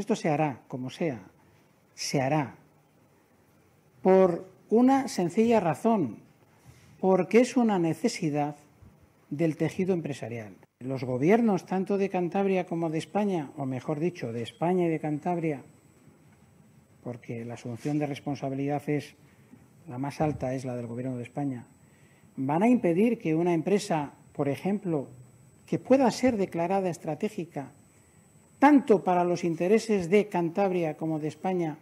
Esto se hará, como sea, se hará por una sencilla razón, porque es una necesidad del tejido empresarial. Los gobiernos, tanto de Cantabria como de España, o mejor dicho, de España y de Cantabria, porque la asunción de responsabilidad es la más alta, es la del Gobierno de España, van a impedir que una empresa, por ejemplo, que pueda ser declarada estratégica, tanto para los intereses de Cantabria como de España,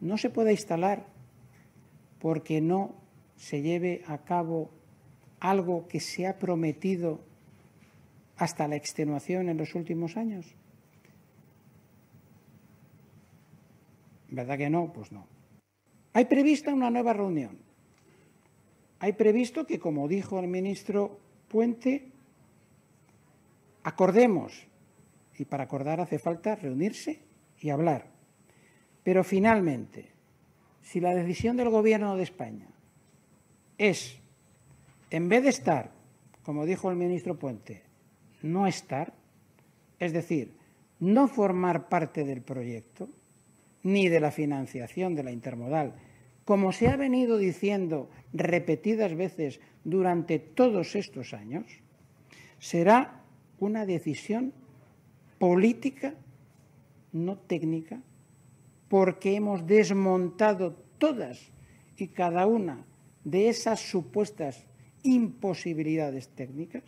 no se pueda instalar porque no se lleve a cabo algo que se ha prometido hasta la extenuación en los últimos años? ¿Verdad que no? Pues no. Hay prevista una nueva reunión. Hay previsto que, como dijo el ministro Puente, acordemos. Y para acordar hace falta reunirse y hablar. Pero finalmente, si la decisión del Gobierno de España es, en vez de estar, como dijo el ministro Puente, no estar, es decir, no formar parte del proyecto, ni de la financiación de la intermodal, como se ha venido diciendo repetidas veces durante todos estos años, será una decisión política, no técnica, porque hemos desmontado todas y cada una de esas supuestas imposibilidades técnicas